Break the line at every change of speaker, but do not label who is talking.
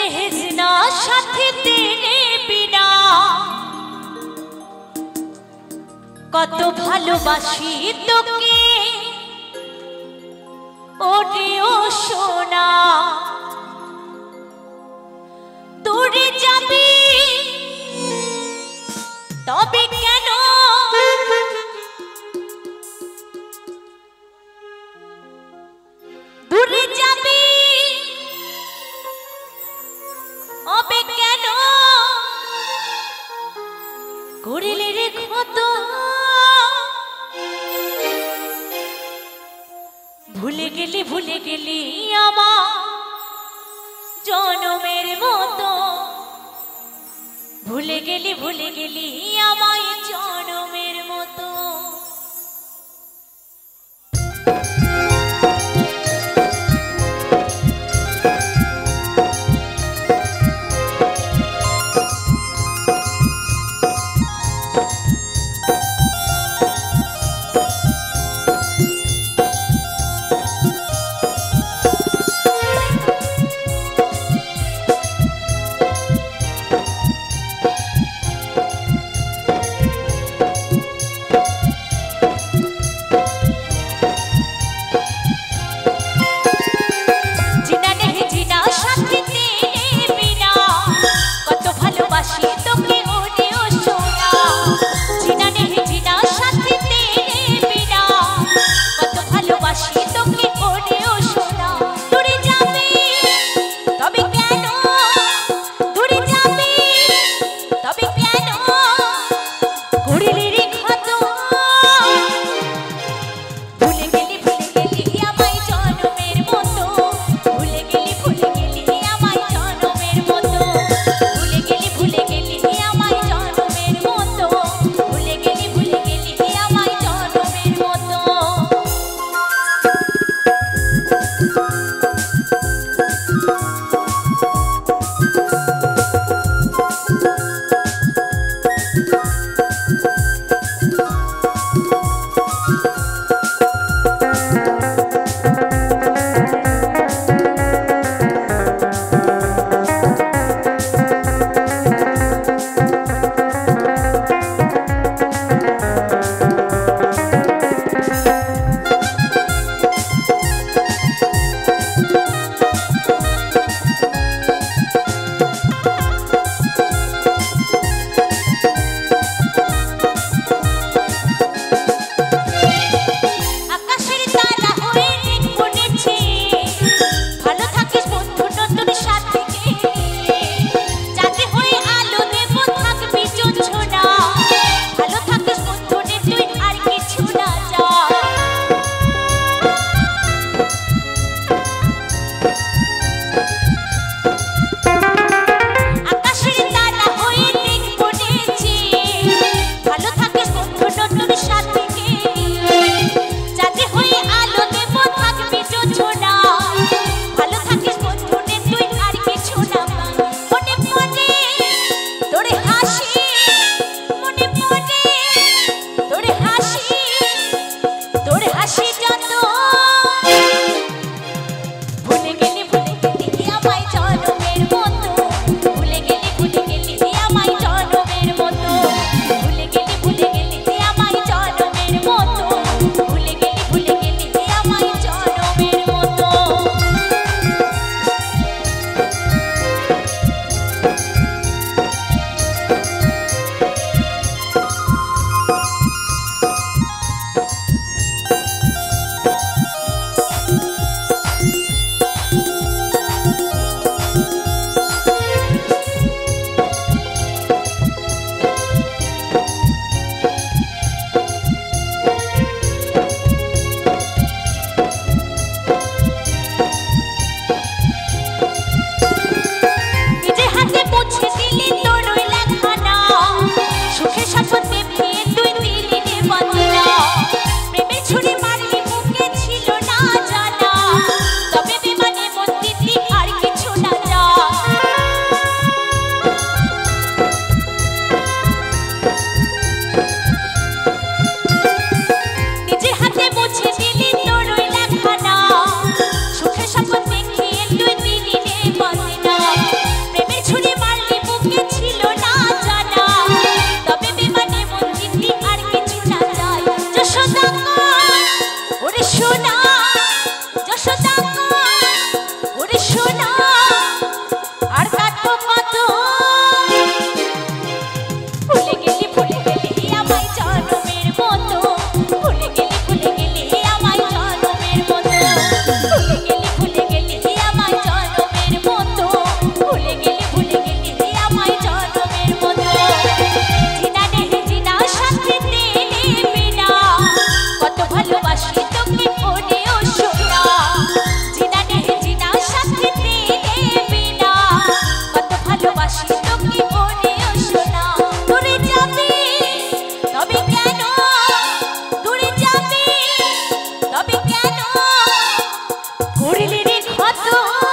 মেহনা সাথে তেরে বিনা। কত ভালোবাসি তোকে। ওরে ও গেলি ভুলে গেলি আমায় ನೋಡಿಲಿರಿ कुछ दिल ওরে সোনা যশোদা ওরে সোনা আর কাটো কত ভুলে গেলি ভুলে গেলি আমায় तो